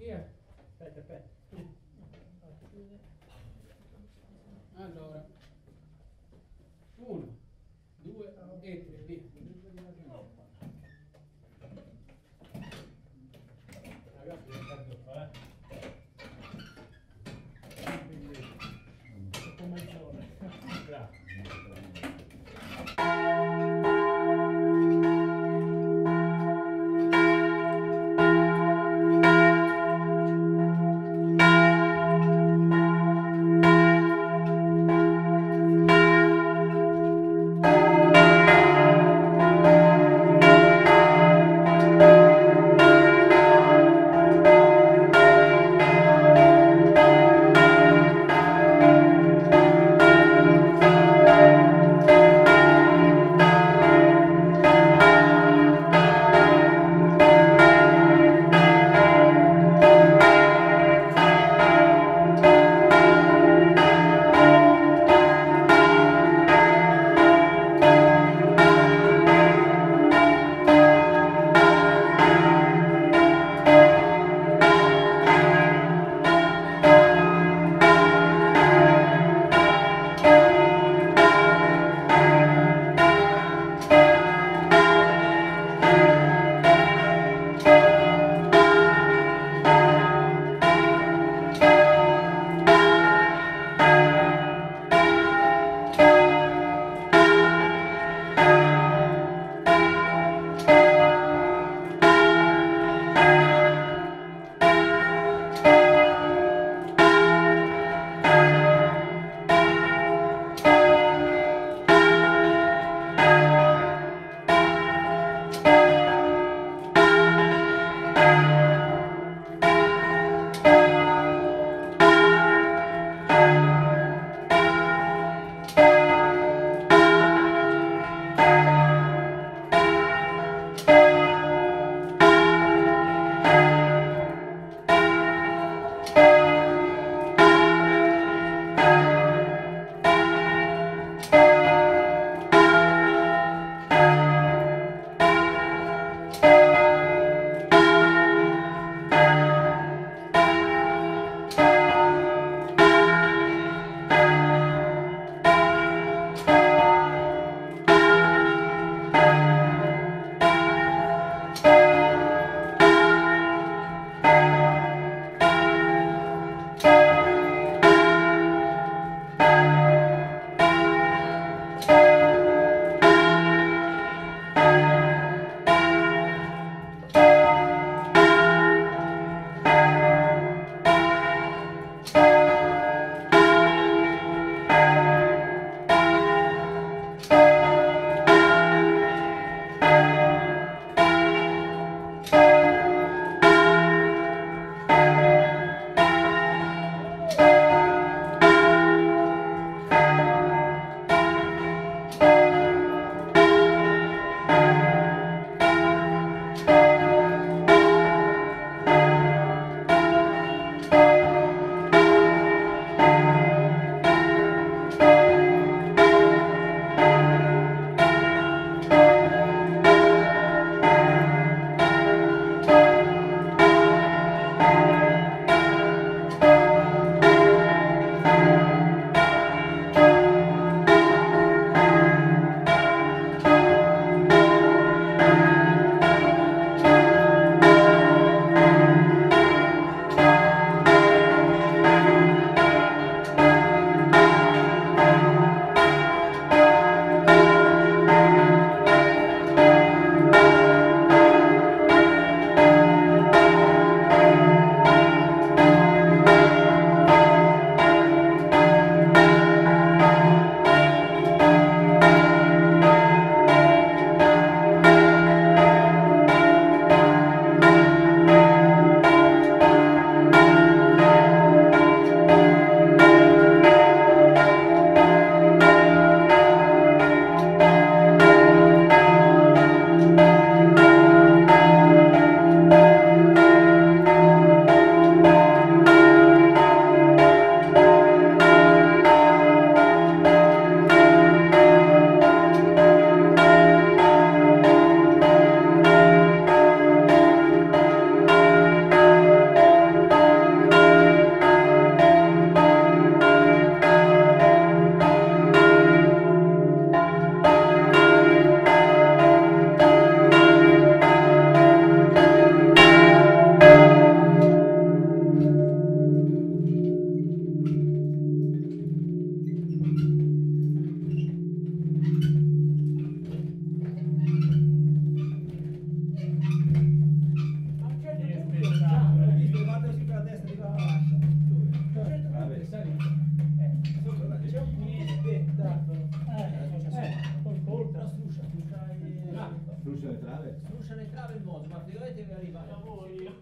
Yeah. Pet to. le trave? Sfrusciano le trave il mondo, ma figurati deve arrivare. Lavoro io.